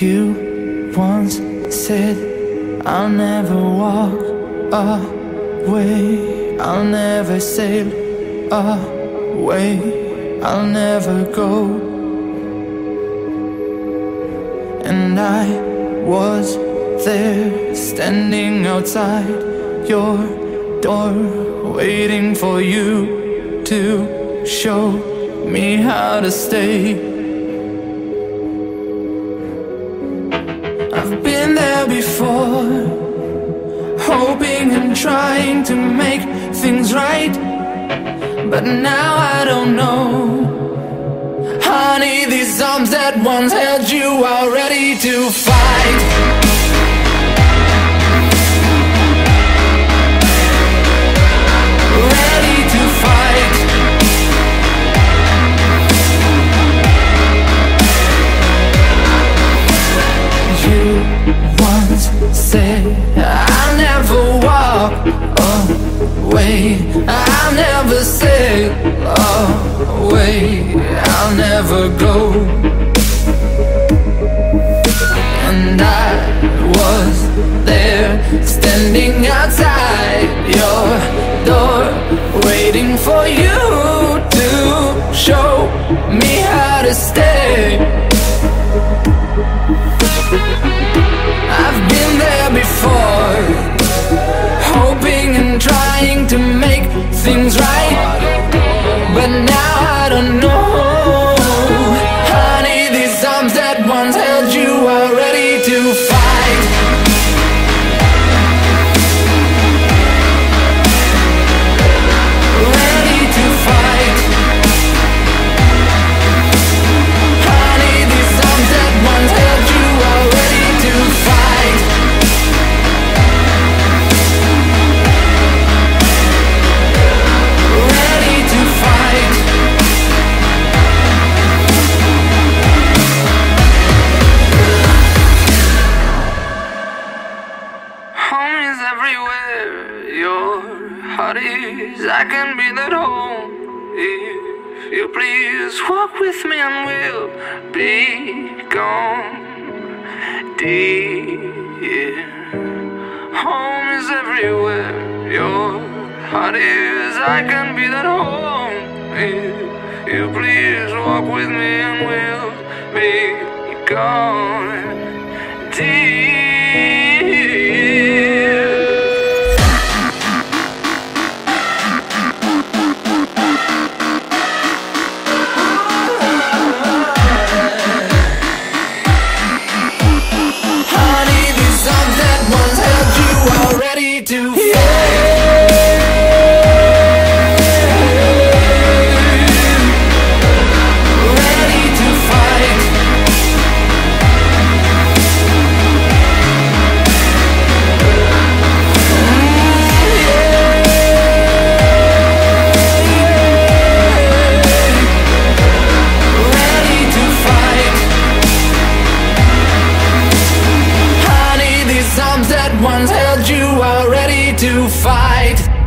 You once said I'll never walk away. I'll never sail away. I'll never go. And I was there standing outside your door Waiting for you to show me how to stay trying to make things right. But now I don't know. Honey, these arms that once held you are ready to fight away I'll never say away. I'll never go. And I was there standing outside your door Waiting for you things right. But now everywhere. Your heart is I can be that home. If you please walk with me and we'll be gone. Dear Home is everywhere. Your heart is I can be that home. If you please walk with me and we'll be gone. Dear once held you are ready to fight